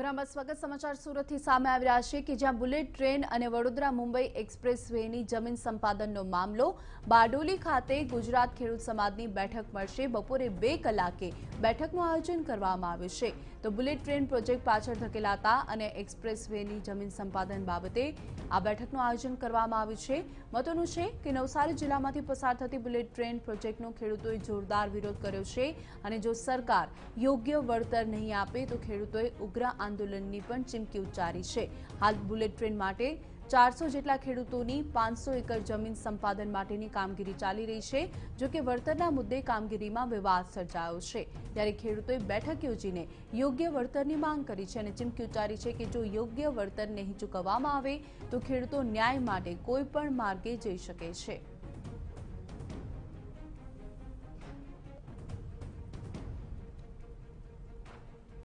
વરામા સ્વાગત સમાચાર સુરતથી સામે આવી રહ્યા છે કે જા બુલેટ ટ્રેન અને વડોદરા મુંબઈ એક્સપ્રેસ વેની જમીન સંપાદનનો મામલો બારડોલી ખાતે ગુજરાત ખેડૂત સમાજની બેઠક મળશે બપોરે 2 કલાકે બેઠકનું આયોજન કરવામાં આવે છે તો બુલેટ ટ્રેન પ્રોજેક્ટ પાછળ ઠકેલાતા અને એક્સપ્રેસ વેની જમીન સંપાધન બાબતે આ બેઠકનું આયોજન કરવામાં આવ્યું છે મતનું છે કે નૌસાર જિલ્લામાંથી પસાર થતી બુલેટ ટ્રેન પ્રોજેક્ટનો ખેડૂતોએ જોરદાર વિરોધ કર્યો છે અને જો સરકાર યોગ્ય વળતર નહી આપે તો ખેડૂતોએ ઉગ્ર આંદોલનની પણ ચીમકી ઉચ્ચારી છે હાલ બુલેટ ટ્રેન માટે 400 જેટલા ખેડૂતોની 500 એકર જમીન સંપાધન માટેની કામગીરી ચાલી રહી છે જે કે વર્તનના મુદ્દે કામગીરીમાં વિવાદ સર્જાયો છે ત્યારે ખેડૂતોય બેઠક યોજીને યોગ્ય વર્તનની માંગ કરી છે અને ચીમકી ઉચારી છે કે જો યોગ્ય વર્તન નહીં ચૂકવામાં આવે તો ખેડૂતો ન્યાય માટે કોઈ પણ માર્ગે જઈ શકે છે